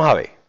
Vamos a ver.